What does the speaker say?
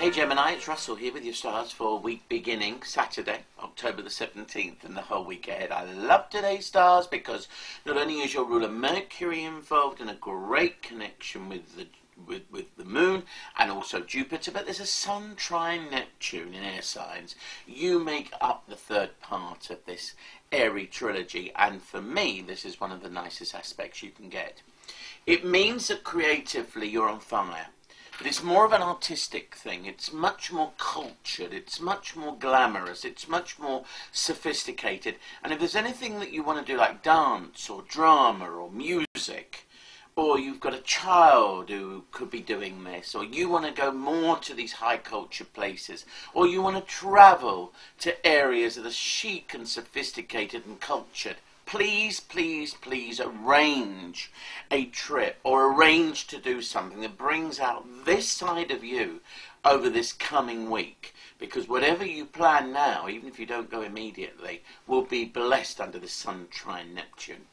Hey Gemini, it's Russell here with your stars for week beginning Saturday, October the 17th, and the whole week ahead. I love today's stars because not only is your ruler Mercury involved in a great connection with the with, with the moon and also Jupiter, but there's a Sun trine Neptune in air signs. You make up the third part of this airy trilogy, and for me, this is one of the nicest aspects you can get. It means that creatively you're on fire. But it's more of an artistic thing. It's much more cultured. It's much more glamorous. It's much more sophisticated. And if there's anything that you want to do, like dance or drama or music, or you've got a child who could be doing this, or you want to go more to these high culture places, or you want to travel to areas that are chic and sophisticated and cultured, please, please, please arrange a trip or arrange to do something that brings out this side of you over this coming week. Because whatever you plan now, even if you don't go immediately, will be blessed under the Sun trine Neptune.